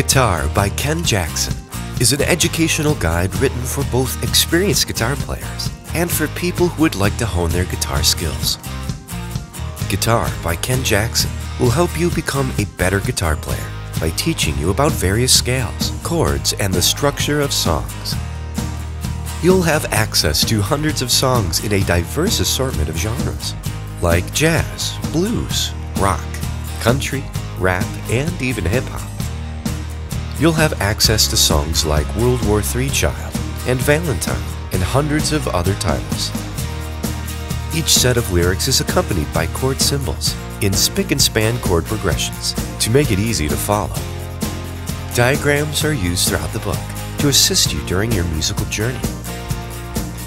Guitar by Ken Jackson is an educational guide written for both experienced guitar players and for people who would like to hone their guitar skills. Guitar by Ken Jackson will help you become a better guitar player by teaching you about various scales, chords, and the structure of songs. You'll have access to hundreds of songs in a diverse assortment of genres, like jazz, blues, rock, country, rap, and even hip hop. You'll have access to songs like World War III Child and Valentine and hundreds of other titles. Each set of lyrics is accompanied by chord symbols in spick and span chord progressions to make it easy to follow. Diagrams are used throughout the book to assist you during your musical journey.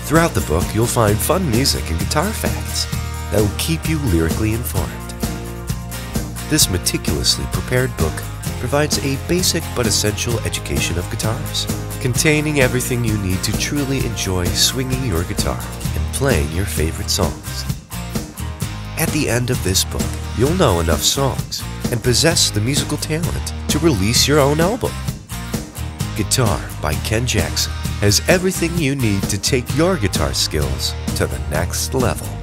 Throughout the book, you'll find fun music and guitar facts that will keep you lyrically informed. This meticulously prepared book provides a basic but essential education of guitars, containing everything you need to truly enjoy swinging your guitar and playing your favorite songs. At the end of this book, you'll know enough songs and possess the musical talent to release your own album. Guitar by Ken Jackson has everything you need to take your guitar skills to the next level.